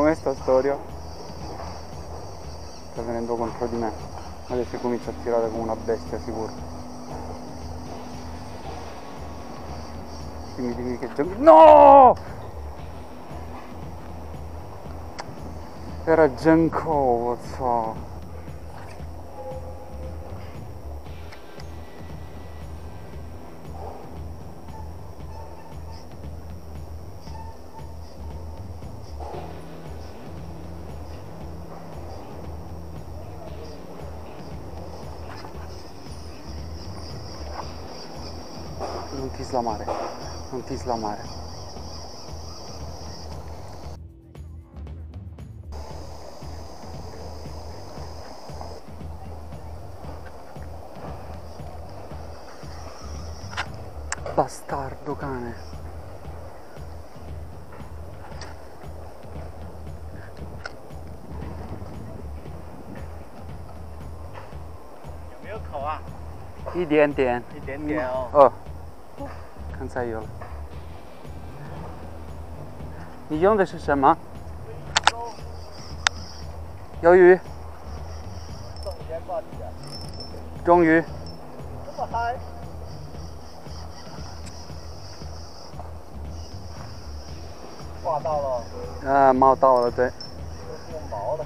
questa storia? Sta venendo contro di me. Adesso comincia a tirare come una bestia sicuro. Dimmi dimmi che gioco no! Era Genko so non ti slamare, non ti slamare. Bastardo cane. 有没有口啊？一点点。一点点哦。哦， 刚才有了。你用的是什么？鱿鱼，中鱼，终于这么嗨。挂到了，啊冒到了，对，都是用毛的。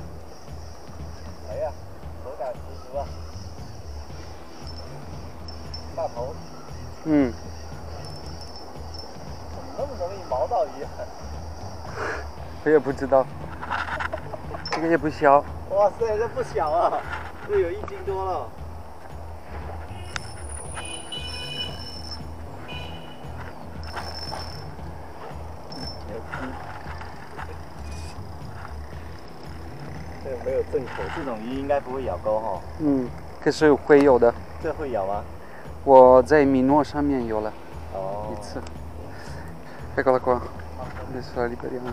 嗯，我也不知道，这个也不小，哇塞，这不小啊，这有一斤多了。这个没有正口，这种鱼应该不会咬钩哈。嗯，可是会有的。这会咬吗？我在米诺上面有了哦一次。Eccola qua, adesso la liberiamo.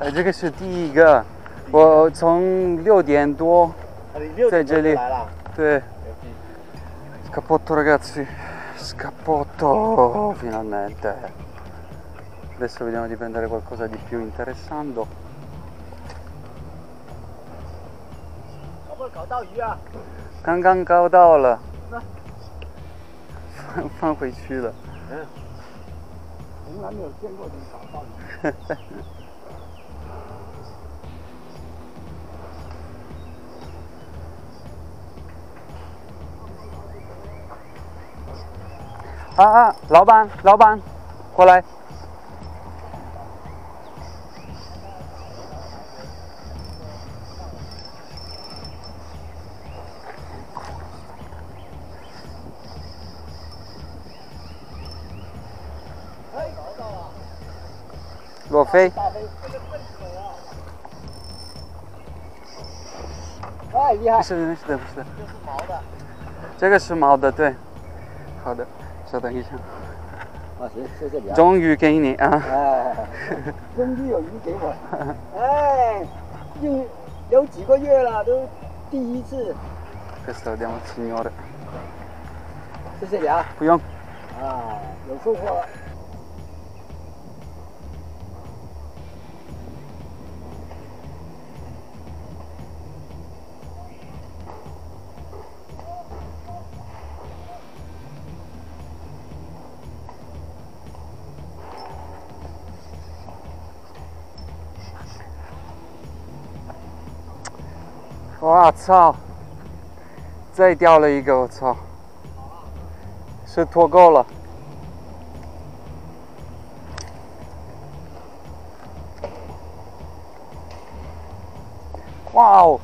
哎，这个是第一个，我从六点多，啊，你六点多在这里就来了。对牛逼！ Scappotto ragazzi, scappotto finalmente. Adesso vediamo di prendere qualcosa di più interessante. 搞不好搞到鱼啊？刚刚搞到了那， 放 回去了。嗯。从来没有见过你找到你。啊啊，老板，老板，过来。罗飞，这个正口啊！太厉害不！是不是的不是的，这是毛的。这个是毛的，对。好的，稍等一下，啊，行，谢谢你啊。终于给你啊。哎，终于有鱼给我。哎，有有几个月了，都第一次。Questo vediamo il signore. 谢谢你啊。不用。啊，有收获了。我操！再掉了一个，我操！是脱钩了。哇哦！